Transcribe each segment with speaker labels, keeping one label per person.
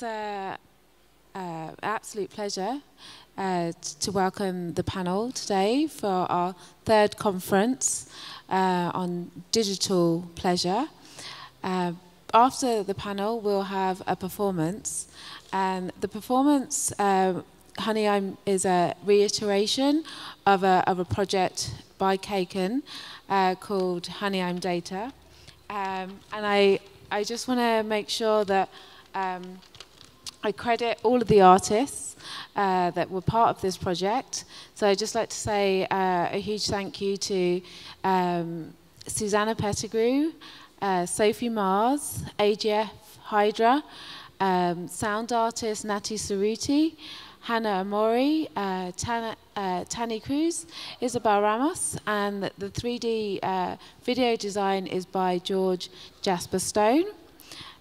Speaker 1: it's an absolute pleasure uh, to welcome the panel today for our third conference uh, on digital pleasure. Uh, after the panel, we'll have a performance. And the performance, uh, Honey I'm, is a reiteration of a, of a project by Keiken uh, called Honey I'm Data. Um, and I, I just want to make sure that um, I credit all of the artists uh, that were part of this project. So I'd just like to say uh, a huge thank you to um, Susanna Pettigrew, uh, Sophie Mars, AGF Hydra, um, sound artist Nati Cerutti, Hannah Amori, uh, Tana, uh, Tani Cruz, Isabel Ramos, and the 3D uh, video design is by George Jasper Stone.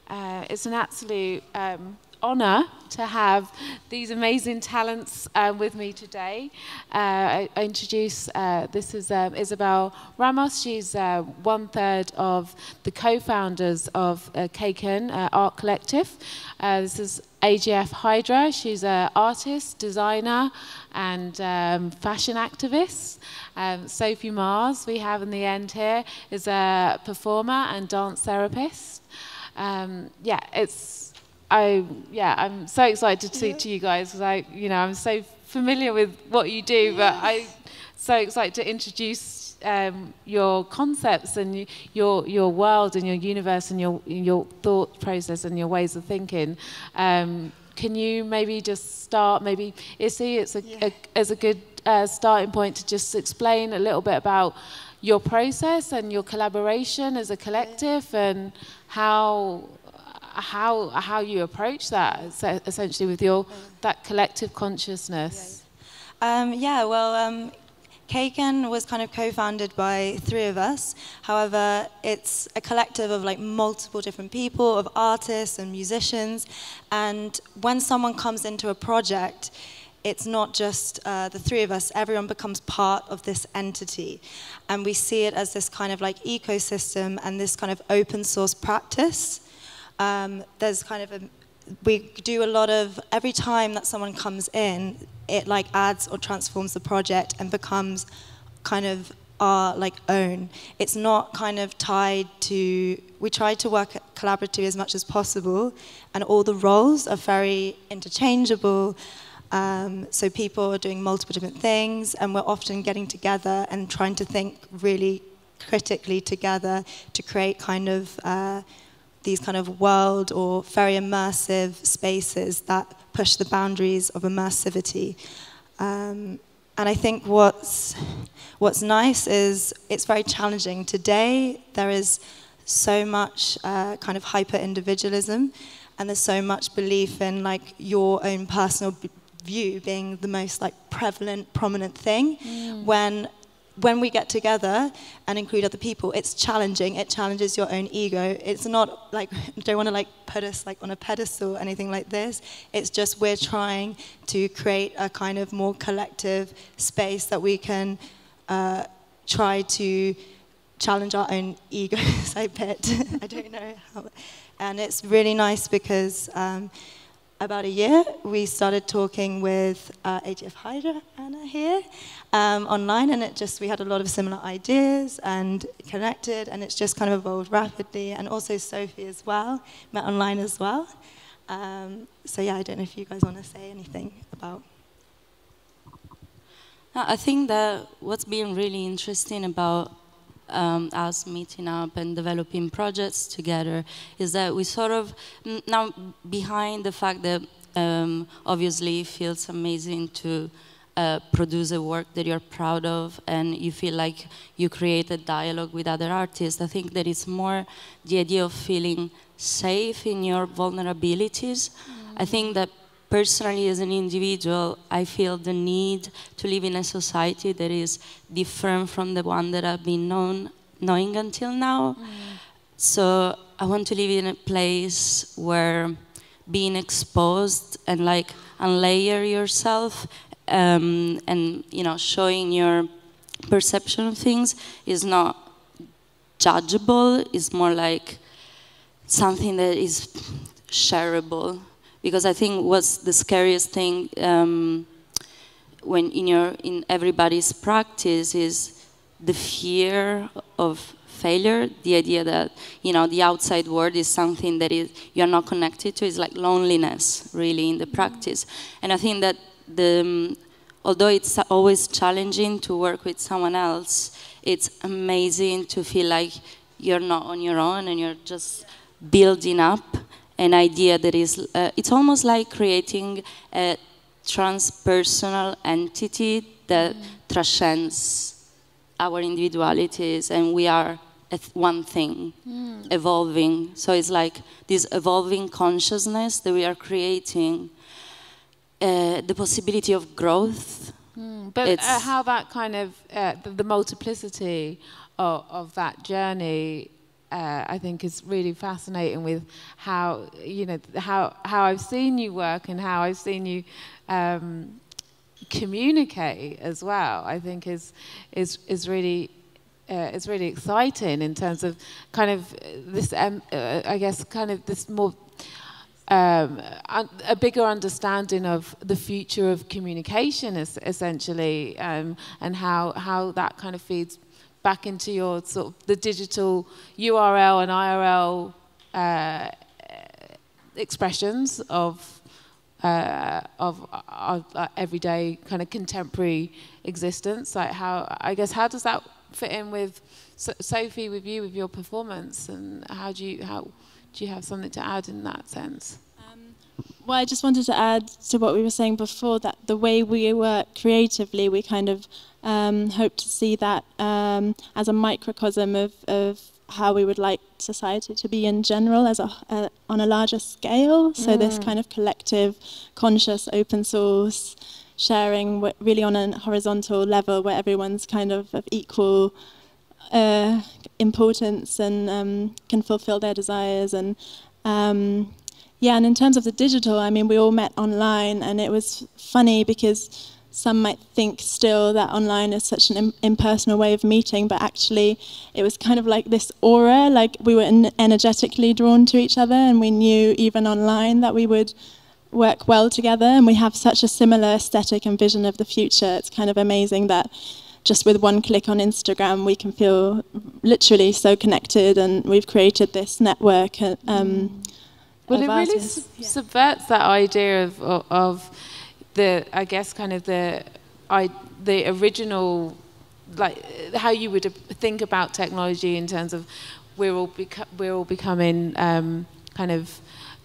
Speaker 1: Uh, it's an absolute um, honor to have these amazing talents uh, with me today. Uh, I, I, introduce, uh, this is um, Isabel Ramos. She's uh, one third of the co-founders of uh, Keiken uh, Art Collective. this is AGF Hydra. She's an artist, designer, and um, fashion activist. Um, Sophie Mars, we have in the end here, is a performer and dance therapist. Um, yeah, it's I yeah, I'm so excited to speak to you guys because I, you know, I'm so familiar with what you do, but I'm so excited to introduce um, your concepts and your your world and your universe and your your thought process and your ways of thinking. Um, can you maybe just start? Maybe Issy, it's a, yeah. a as a good uh, starting point to just explain a little bit about your process and your collaboration as a collective and how how how you approach that essentially with your that collective consciousness.
Speaker 2: Um, yeah, well, um, Keiken was kind of co-founded by three of us. However, it's a collective of like multiple different people, of artists and musicians. And when someone comes into a project, it's not just uh, the three of us, everyone becomes part of this entity. And we see it as this kind of like ecosystem and this kind of open source practice um, there's kind of a, we do a lot of, every time that someone comes in, it like adds or transforms the project and becomes kind of our like own. It's not kind of tied to, we try to work collaboratively as much as possible and all the roles are very interchangeable. Um, so people are doing multiple different things and we're often getting together and trying to think really critically together to create kind of uh, these kind of world or very immersive spaces that push the boundaries of immersivity. Um, and I think what's, what's nice is it's very challenging. Today, there is so much uh, kind of hyper individualism, and there's so much belief in like your own personal view being the most like prevalent, prominent thing, mm. when when we get together and include other people, it's challenging. It challenges your own ego. It's not like, I don't want to like put us like on a pedestal or anything like this. It's just we're trying to create a kind of more collective space that we can uh, try to challenge our own egos, I bet. I don't know how. And it's really nice because um, about a year, we started talking with uh, AGF Hydra, Anna here, um, online, and it just, we had a lot of similar ideas and connected, and it's just kind of evolved rapidly, and also Sophie as well, met online as well. Um, so yeah, I don't know if you guys want to say anything about.
Speaker 3: I think that what's been really interesting about um, us meeting up and developing projects together is that we sort of now behind the fact that um, obviously it feels amazing to uh, produce a work that you're proud of and you feel like you create a dialogue with other artists. I think that it's more the idea of feeling safe in your vulnerabilities. Mm. I think that personally as an individual, I feel the need to live in a society that is different from the one that I've been known, knowing until now. Mm. So I want to live in a place where being exposed and like unlayer yourself um, and you know showing your perception of things is not judgeable. It's more like something that is shareable because I think what's the scariest thing um, when in your in everybody's practice is the fear of failure, the idea that you know the outside world is something that is you're not connected to is like loneliness really in the practice, and I think that the um, although it's always challenging to work with someone else, it's amazing to feel like you're not on your own and you're just building up an idea that is, uh, it's almost like creating a transpersonal entity that mm. transcends our individualities and we are one thing mm. evolving so it's like this evolving consciousness that we are creating uh, the possibility of growth
Speaker 1: mm. but uh, how that kind of uh, the, the, multiplicity of, of that journey uh, I think is really fascinating with how you know how how I've seen you work and how I've seen you um, communicate as well. I think is is is really uh, is really exciting in terms of kind of this um, uh, I guess kind of this more. Um, a bigger understanding of the future of communication, is essentially, um, and how, how that kind of feeds back into your sort of the digital URL and IRL uh, expressions of uh, of, of uh, everyday kind of contemporary existence. Like how I guess how does that fit in with so Sophie with you with your performance and how do you how do you have something to add in that sense?
Speaker 4: Well, I just wanted to add to what we were saying before that the way we work creatively, we kind of um, hope to see that um, as a microcosm of, of how we would like society to be in general as a, uh, on a larger scale. So mm. this kind of collective, conscious, open source sharing really on a horizontal level where everyone's kind of of equal uh, importance and um, can fulfill their desires and um, yeah, and in terms of the digital, I mean, we all met online, and it was funny because some might think still that online is such an impersonal way of meeting, but actually, it was kind of like this aura, like we were energetically drawn to each other, and we knew even online that we would work well together, and we have such a similar aesthetic and vision of the future. It's kind of amazing that just with one click on Instagram, we can feel literally so connected, and we've created this network. Uh, um,
Speaker 1: well, it really yeah. subverts that idea of, of, of the, I guess, kind of the, I, the original, like how you would think about technology in terms of we're all we're all becoming um, kind of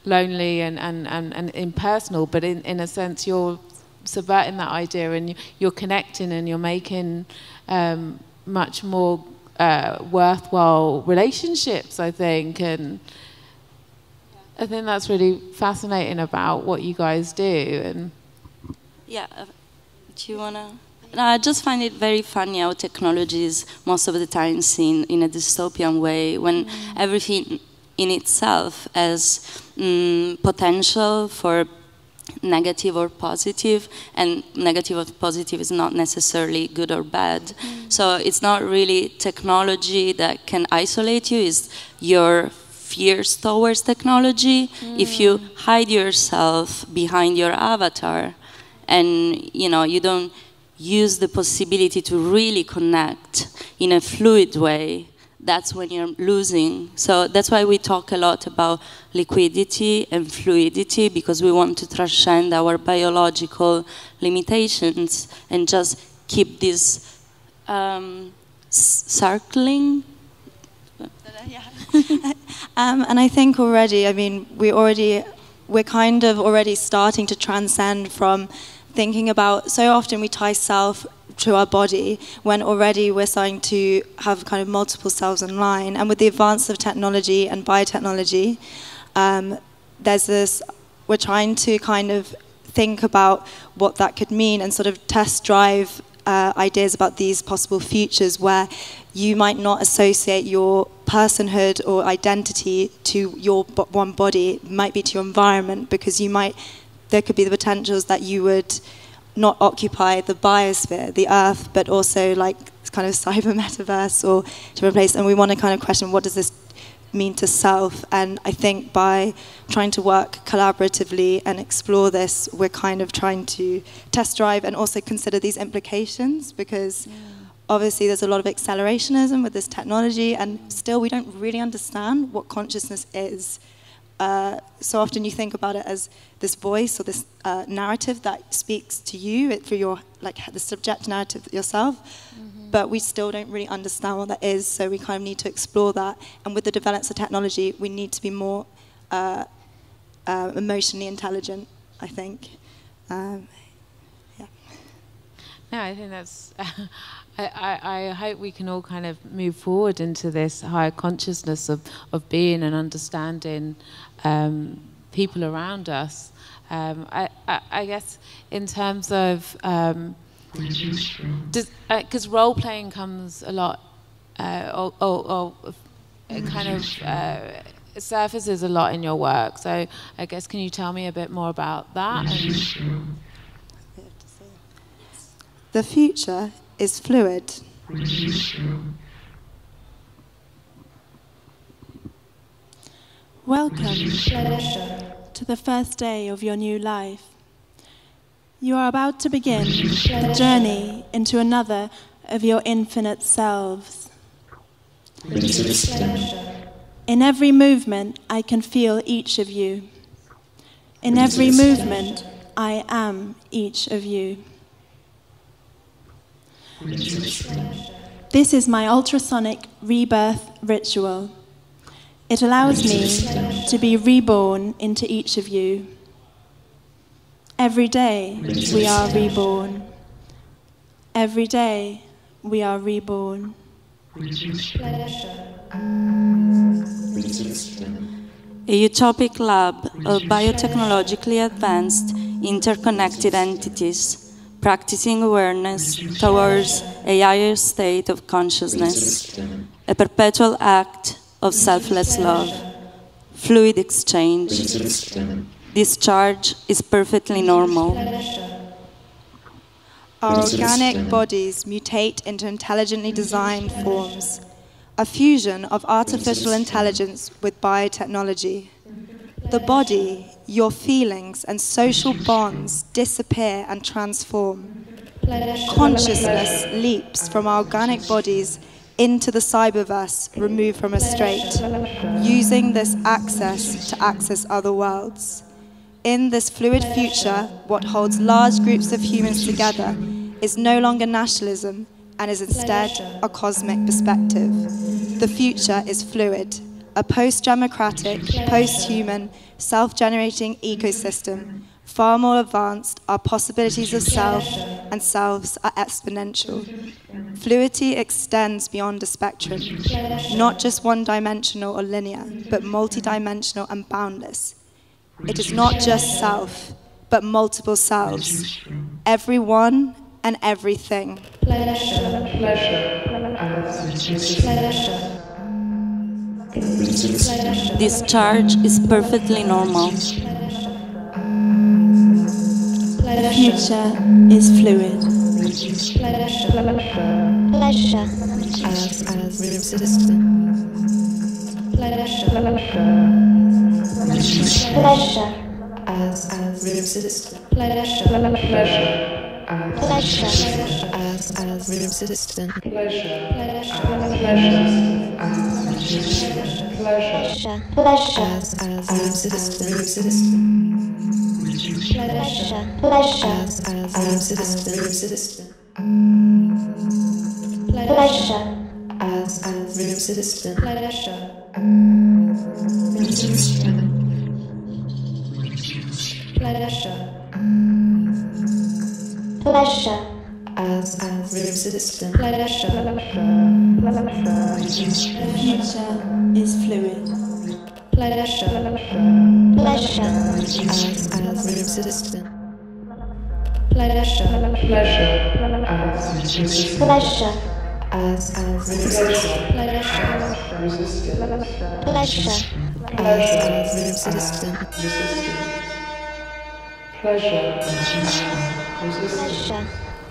Speaker 1: lonely and, and, and, and impersonal, but in, in a sense you're subverting that idea and you're connecting and you're making um, much more uh, worthwhile relationships, I think, and I think that's really fascinating about what you guys do. And
Speaker 3: yeah, uh, do you wanna? No, I just find it very funny how technology is most of the time seen in a dystopian way when mm. everything in itself has mm, potential for negative or positive, and negative or positive is not necessarily good or bad. Mm. So it's not really technology that can isolate you, it's your fears towards technology mm. if you hide yourself behind your avatar and you know you don't use the possibility to really connect in a fluid way that's when you're losing so that's why we talk a lot about liquidity and fluidity because we want to transcend our biological limitations and just keep this um, circling
Speaker 2: um, and I think already, I mean, we already, we're kind of already starting to transcend from thinking about, so often we tie self to our body when already we're starting to have kind of multiple selves online. And with the advance of technology and biotechnology, um, there's this, we're trying to kind of think about what that could mean and sort of test drive uh, ideas about these possible futures where you might not associate your personhood or identity to your one body, might be to your environment, because you might, there could be the potentials that you would not occupy the biosphere, the earth, but also like kind of cyber metaverse or different place. And we want to kind of question what does this mean to self. And I think by trying to work collaboratively and explore this, we're kind of trying to test drive and also consider these implications because yeah. Obviously there's a lot of accelerationism with this technology, and still we don't really understand what consciousness is. Uh, so often you think about it as this voice or this uh, narrative that speaks to you through your like the subject narrative yourself. Mm-hmm but we still don't really understand what that is, so we kind of need to explore that. And with the developments of technology, we need to be more uh, uh, emotionally intelligent, I think. Um,
Speaker 1: yeah. No, I think that's. I, I, I, hope we can all kind of move forward into this higher consciousness of, of being and understanding um, people around us. Um, I, I, I, guess in terms of um, because uh, role playing comes a lot, uh, or, or, or kind of uh, surfaces a lot in your work. So I guess can you tell me a bit more about that?
Speaker 2: the future is fluid.
Speaker 4: Welcome to the first day of your new life. You are about to begin the journey into another of your infinite selves. In every movement, I can feel each of you. In every movement, I am each of you. This is my ultrasonic rebirth ritual. It allows me to be reborn into each of you. Every day we are reborn. Every day we are reborn.
Speaker 3: A utopic lab of biotechnologically advanced, interconnected entities practicing awareness towards a higher state of consciousness, a perpetual act of selfless love, fluid exchange, discharge is perfectly normal.
Speaker 2: Our organic bodies mutate into intelligently designed forms, a fusion of artificial intelligence with biotechnology. The body, your feelings, and social bonds disappear and transform. Consciousness leaps from our organic bodies into the cyberverse removed from us straight, using this access to access other worlds. In this fluid future, what holds large groups of humans together is no longer nationalism and is instead a cosmic perspective. The future is fluid, a post democratic, post human, self generating ecosystem. Far more advanced, our possibilities of self and selves are exponential. Fluidity extends beyond a spectrum, not just one dimensional or linear, but multidimensional and boundless. It is not just self, but multiple selves. Everyone and everything.
Speaker 3: This charge is perfectly normal.
Speaker 4: The future is fluid.
Speaker 5: Pleasure. As, as Pleasure. Pleasure. As as system. Pleasure. Pleasure. Pleasure. As as system. Pleasure. Pleasure. Pleasure. Pleasure. As as rhythm system. Rhythm system. Pleasure. Pleasure. As as. Rhythm system. Pleasure. As as system. Pleasure. Pleasure. Pleasure. As as. Pleasure.
Speaker 4: The future is fluid.
Speaker 5: Pleasure. Pleasure.
Speaker 4: As as rhythm.
Speaker 5: Pleasure. Pleasure. As pleasure. As as rhythm system. Pleasure. Pleasure. As as rhythm system
Speaker 6: pleasure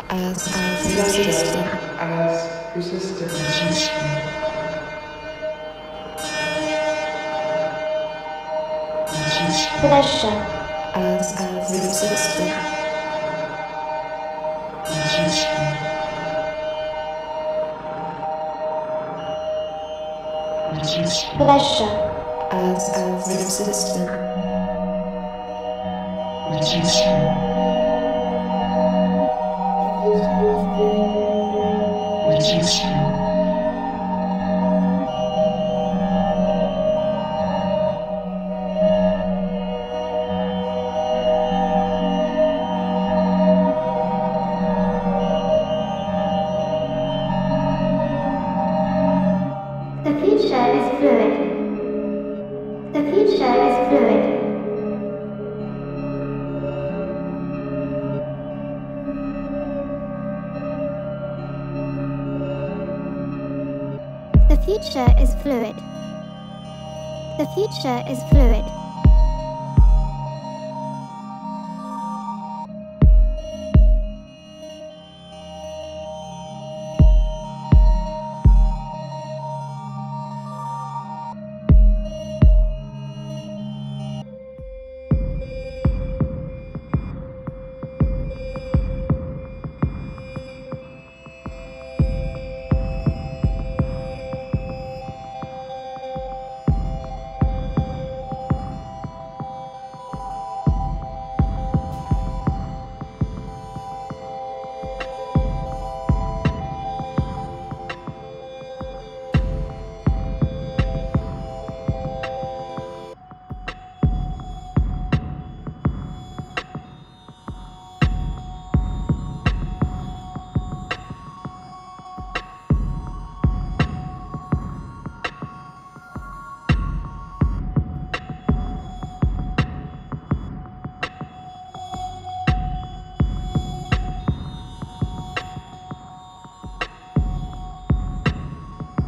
Speaker 5: as
Speaker 6: as
Speaker 5: resistance
Speaker 6: as resistance pleasure
Speaker 7: as of resistance.
Speaker 6: Pleasure
Speaker 7: as of
Speaker 6: resistance. Future is fluid. The future is fluid.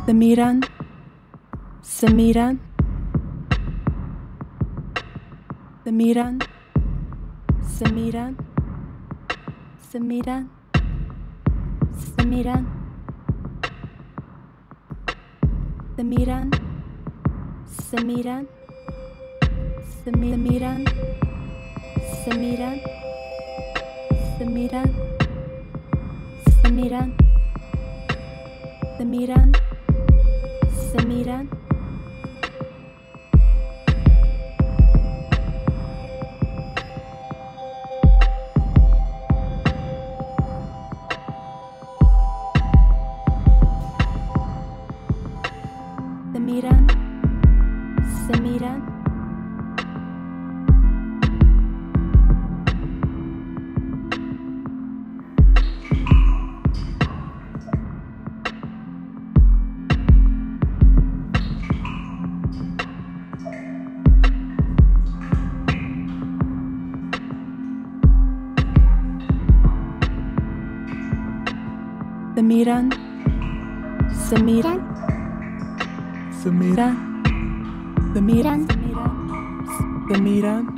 Speaker 8: Samiran, Samiran, Samiran, Samiran, Samiran, Samiran, Samiran, Samiran, Samiran, Samiran, Samiran, Samiran, Samiran se miran. Samiran. Samiran. Samiran. Samiran. Samiran. Samiran.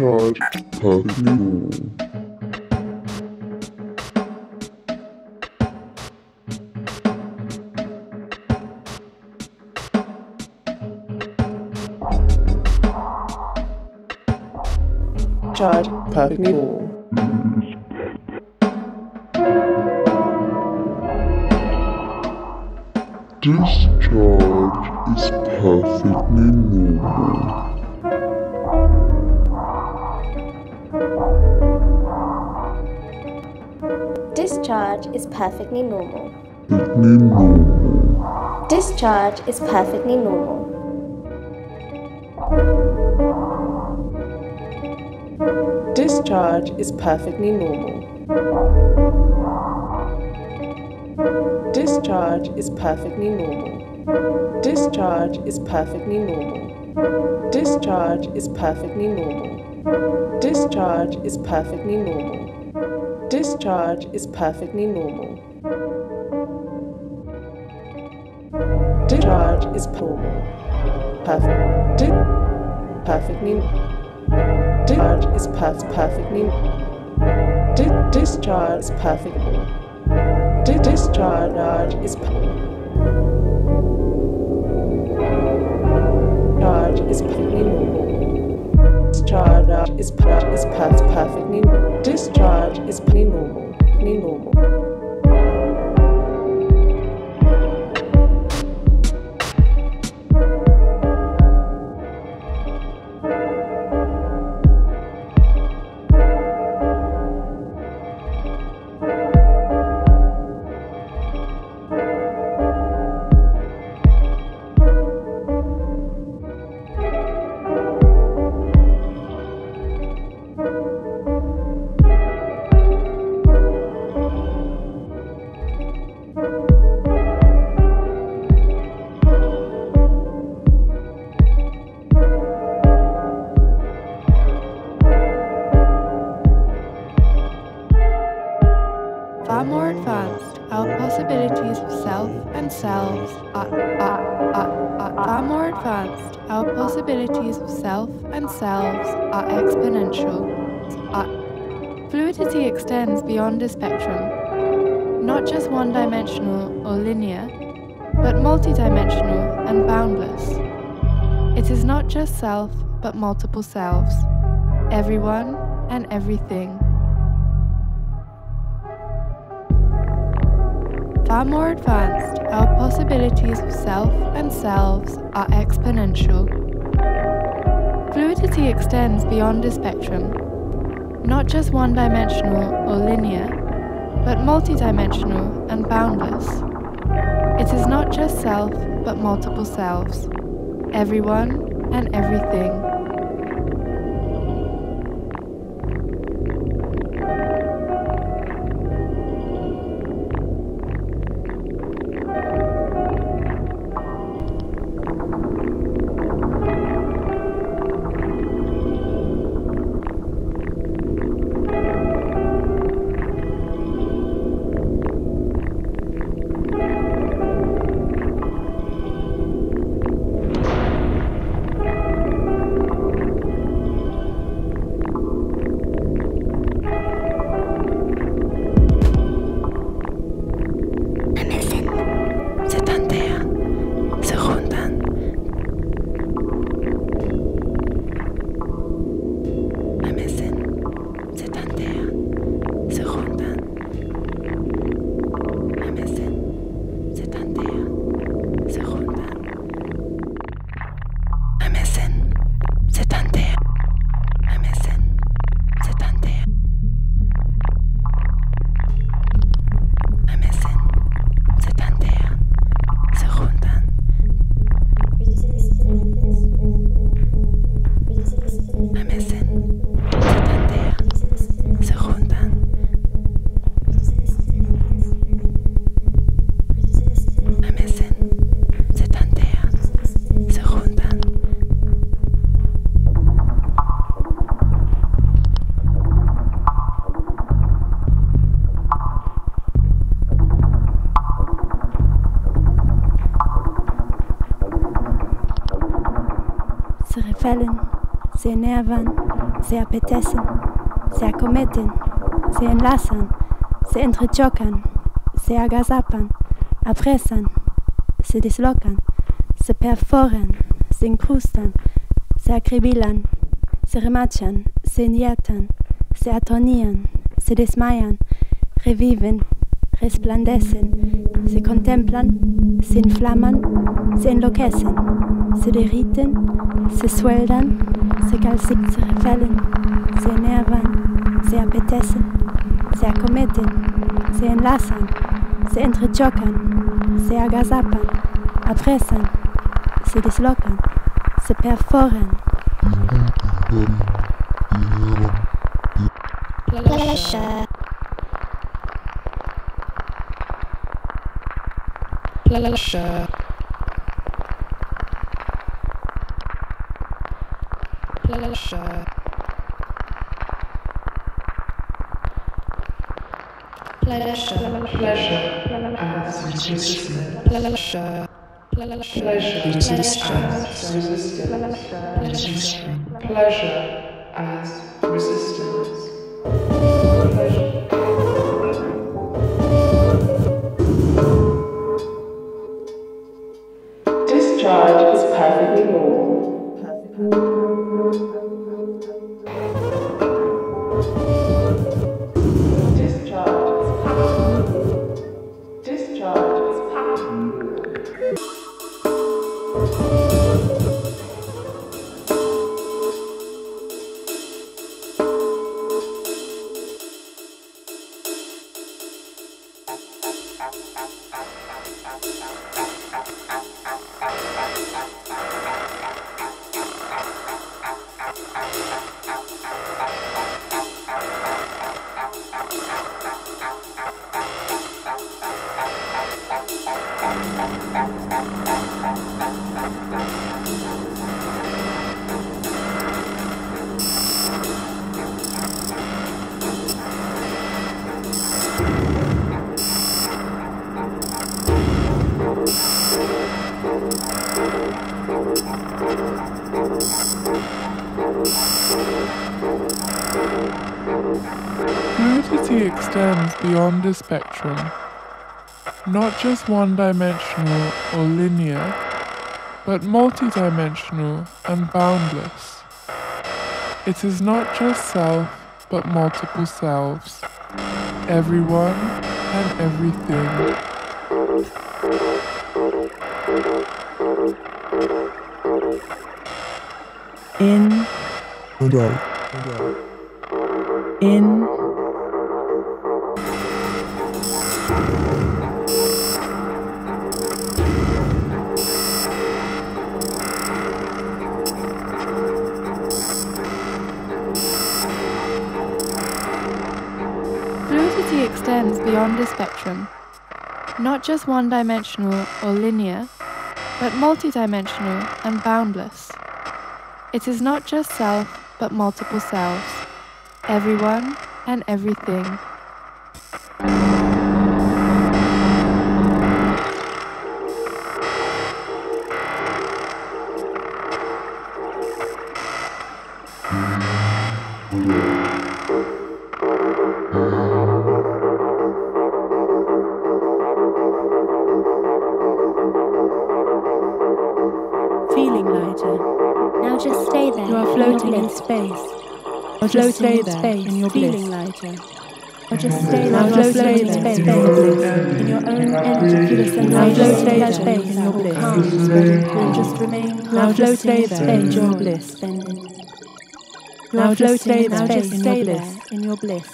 Speaker 9: Discharge perfectly normal.
Speaker 10: Discharge perfectly normal.
Speaker 9: Discharge is perfectly normal.
Speaker 11: Discharge is perfectly normal. Discharge is perfectly normal.
Speaker 10: Discharge is perfectly normal. Discharge is perfectly normal. Discharge is perfectly normal. Discharge is perfectly normal. Discharge is perfectly normal. Discharge is perfectly normal. Discharge is normal. Perfect. Di- perfectly. Discharge is per- perfectly. Di- discharge is perfect. Di- discharge is per- Discharge is perfectly normal. Discharge is is per- perfectly. Discharge is. Pretty normal.
Speaker 12: Far more advanced, our possibilities of self and selves are, are, are, are far more advanced. Our possibilities of self and selves are exponential. Are, fluidity extends beyond a spectrum, not just one dimensional or linear, but multidimensional and boundless. It is not just self, but multiple selves, everyone and everything. Far more advanced, our possibilities of self and selves are exponential. Fluidity extends beyond a spectrum, not just one dimensional or linear, but multidimensional and boundless. It is not just self, but multiple selves, everyone and everything.
Speaker 8: Repelen, se enervan, se apetecen, se acometen, se enlazan, se entrechocan, se agazapan, apresan, se dislocan, se perforan, se incrustan, se acribilan, se remachan, se inyectan, se atonían, se desmayan, reviven, resplandecen, se contemplan, se inflaman, se enloquecen, se derriten, se sueldan, se calcinan, se repelen, se enervan, se apetecen, se acometen, se enlazan, se entrechocan, se agazapan, apresan, se dislocan, se perforan.
Speaker 11: Pleasure.
Speaker 10: Pleasure. Pleasure.
Speaker 11: Pleasure.
Speaker 10: Pleasure as resistance. Pleasure. Pleasure as resistance. Pleasure as resistance.
Speaker 13: Extends beyond a spectrum, not just one dimensional or linear, but multidimensional and boundless. It is not just self, but multiple selves, everyone and everything.
Speaker 12: In, in, Fluidity extends beyond a spectrum, not just one dimensional or linear, but multidimensional and boundless. It is not just self, but multiple selves, everyone and everything.
Speaker 11: Stay there
Speaker 8: in your feeling lighter. Or just stay there. Now in space. In your own energy. Now just stay there space in your bliss. Now just remain. Now just stay there in your bliss. Now just stay there. Now just stay there in your bliss.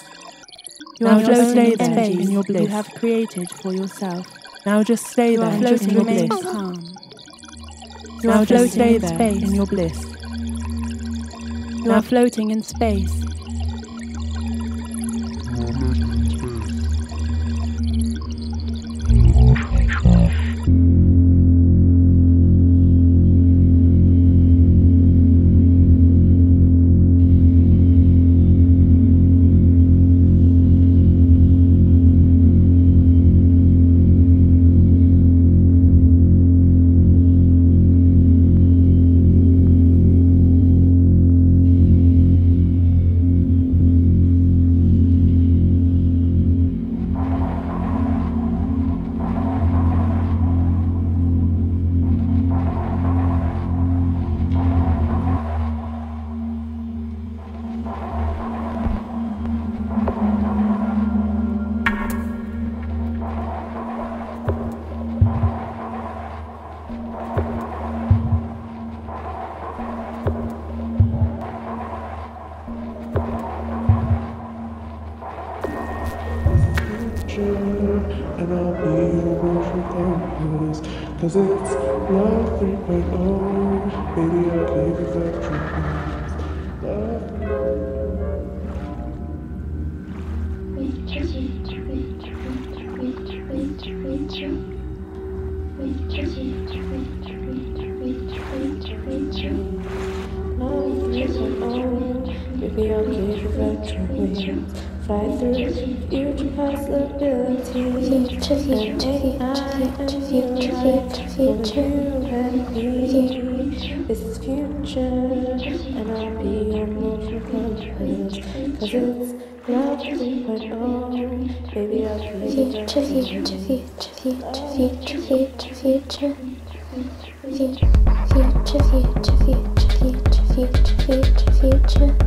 Speaker 8: Now just stay there in your bliss. You have created for yourself. Now just stay there in your bliss. Calm. You are floating in your bliss. Are floating in space.
Speaker 13: Future,
Speaker 5: Fly through future possibilities.
Speaker 6: Future, future, future, future.
Speaker 5: This is future, and I'll be your motion compass. Cause it's love 3.0. Baby, I'll give you
Speaker 6: Future,
Speaker 5: vector
Speaker 6: future,
Speaker 5: wings.
Speaker 6: future, future, future, future, future. Future, future, future, future, future, future, future. Future, future, future, future, future,